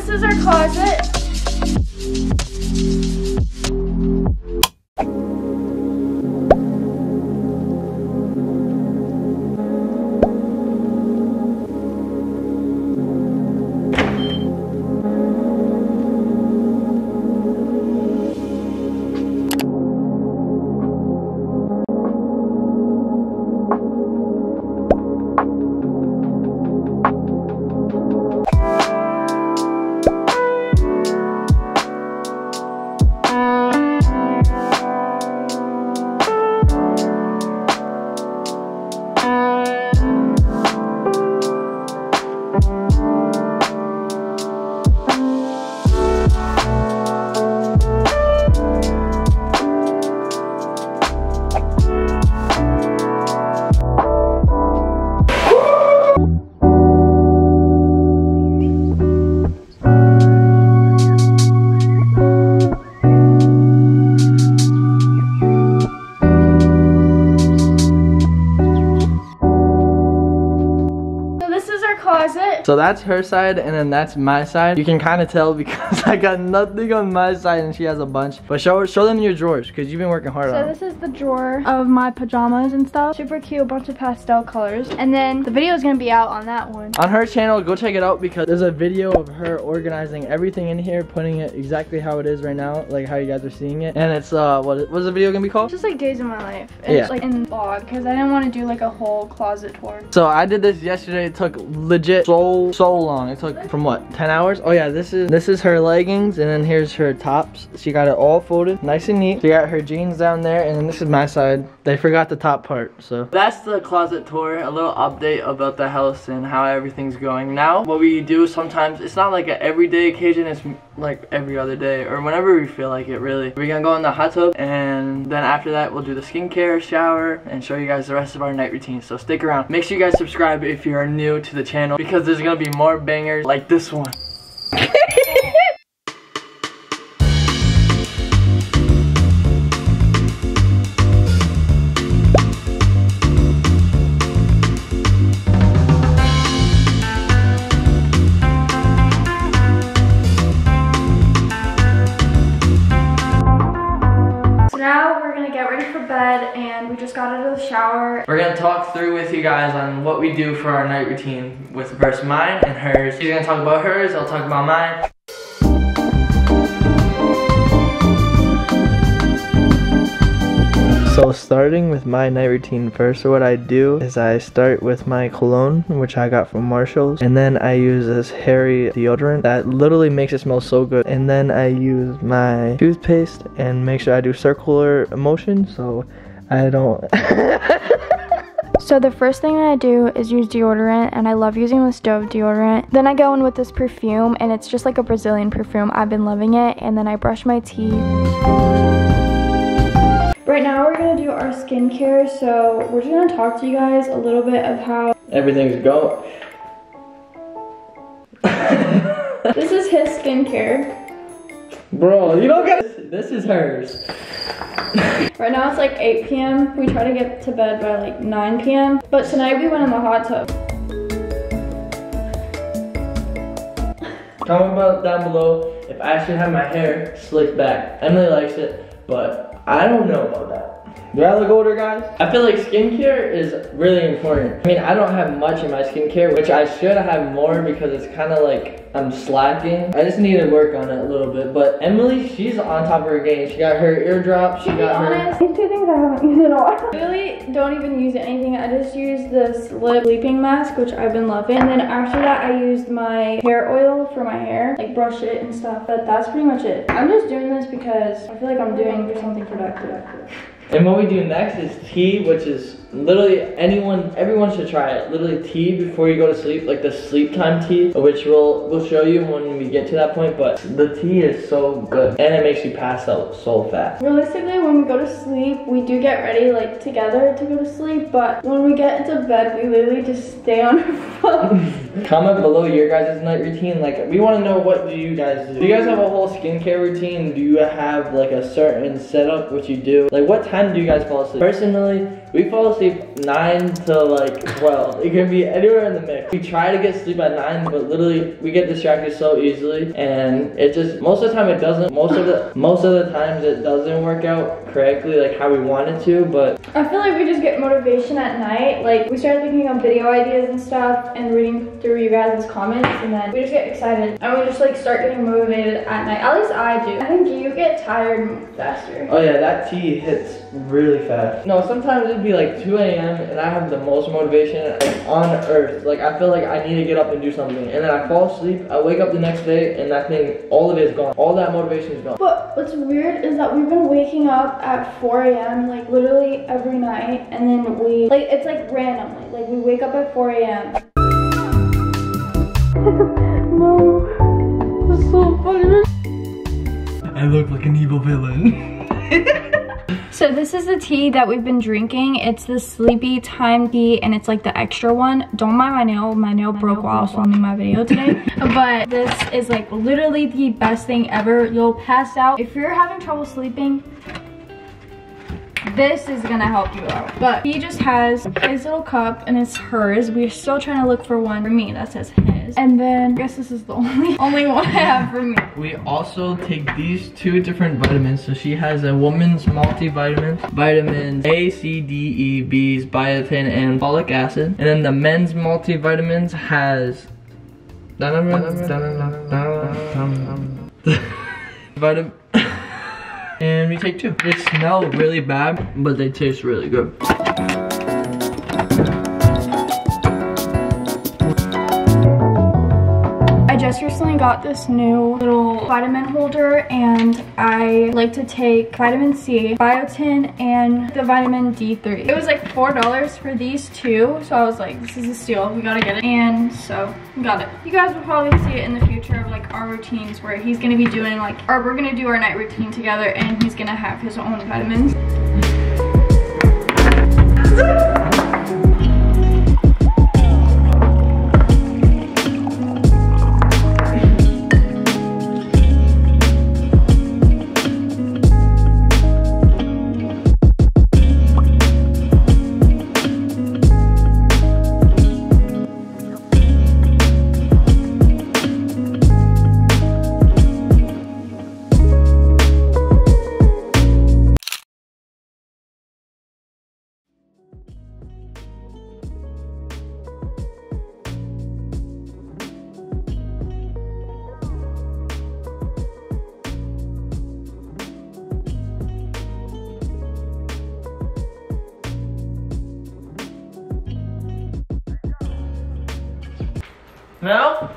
this is our closet. So that's her side and then that's my side. You can kind of tell because I got nothing on my side and she has a bunch. But show show them your drawers because you've been working hard So on this is the drawer of my pajamas and stuff. Super cute, bunch of pastel colors. And then the video is gonna be out on that one. On her channel, go check it out because there's a video of her organizing everything in here, putting it exactly how it is right now, like how you guys are seeing it. And it's uh, what what's the video gonna be called? Just like days of my life. It's Yeah. like in vlog because I didn't want to do like a whole closet tour. So I did this yesterday. It took legit so so long. It took from what 10 hours? Oh yeah, this is this is her leggings and then here's her tops. She got it all folded, nice and neat. She got her jeans down there and then this is my side. They forgot the top part. So that's the closet tour. A little update about the house and how everything's going. Now what we do sometimes it's not like an everyday occasion. It's like every other day or whenever we feel like it. Really, we're gonna go in the hot tub and then after that we'll do the skincare, shower, and show you guys the rest of our night routine. So stick around. Make sure you guys subscribe if you are new to the channel because there's gonna be more bangers like this one. just got out of the shower. We're gonna talk through with you guys on what we do for our night routine with first mine and hers. She's gonna talk about hers, I'll talk about mine. So starting with my night routine first, what I do is I start with my cologne, which I got from Marshalls, and then I use this Harry deodorant that literally makes it smell so good. And then I use my toothpaste and make sure I do circular motion so I don't So the first thing that I do is use deodorant and I love using the Dove deodorant. Then I go in with this perfume and it's just like a Brazilian perfume. I've been loving it and then I brush my teeth. Right now we're gonna do our skincare so we're just gonna talk to you guys a little bit of how everything's going. this is his skincare. Bro, you don't got this is hers. Right now it's like 8 p.m. We try to get to bed by like 9 p.m. But tonight we went in the hot tub. Comment about down below if I should have my hair slicked back. Emily likes it, but I don't know about that. Do I look older, guys? I feel like skincare is really important. I mean, I don't have much in my skincare, which I should have more because it's kind of like I'm slacking. I just need to work on it a little bit. But Emily, she's on top of her game. She got her eardrop. She To be got her. honest, these two things I haven't used in a while. I really don't even use anything. I just use this lip sleeping mask, which I've been loving. And then after that, I used my hair oil for my hair, like brush it and stuff. But that's pretty much it. I'm just doing this because I feel like I'm doing something productive. And what we do next is tea, which is literally anyone, everyone should try it. Literally tea before you go to sleep, like the sleep time tea, which we'll we'll show you when we get to that point. But the tea is so good, and it makes you pass out so fast. Realistically, when we go to sleep, we do get ready like together to go to sleep. But when we get into bed, we literally just stay on our phone. Comment below your guys' night routine. Like we want to know what do you guys do. Do you guys have a whole skincare routine? Do you have like a certain setup which you do? Like what time do you guys fall asleep? Personally, we fall asleep asleep 9 to like 12. It can be anywhere in the mix. We try to get sleep at 9, but literally we get distracted so easily and it just most of the time it doesn't most of the most of the times it doesn't work out correctly like how we want it to, but I feel like we just get motivation at night. Like we started thinking of video ideas and stuff and reading through you guys' comments and then we just get excited and we just like start getting motivated at night. At least I do. I think you get tired faster. Oh yeah, that tea hits really fast. No, sometimes it'd be like 2 a.m. and I have the most motivation like, on earth. Like I feel like I need to get up and do something. And then I fall asleep, I wake up the next day and that thing, all of it is gone. All that motivation is gone. But what's weird is that we've been waking up at 4 a.m. like literally every night and then we, like it's like randomly. Like we wake up at 4 a.m. no, it's so funny. I look like an evil villain. So this is the tea that we've been drinking. It's the sleepy time tea and it's like the extra one. Don't mind my nail. My nail my broke nail while I was filming my video today. but this is like literally the best thing ever. You'll pass out. If you're having trouble sleeping, this is gonna help you out. But he just has his little cup and it's hers. We're still trying to look for one for me that says his. And then I guess this is the only only one I have for me. We also take these two different vitamins. So she has a woman's multivitamin, vitamins A, C, D, E, B's, biotin, and folic acid. And then the men's multivitamins has vitamin and we take two. They smell really bad, but they taste really good. I just recently got this new little vitamin holder and I like to take vitamin C, biotin, and the vitamin D3. It was like $4 for these two, so I was like, this is a steal, we gotta get it. And so, we got it. You guys will probably see it in the future of like our routines where he's gonna be doing like, or we're gonna do our night routine together and he's gonna have his own vitamins. No?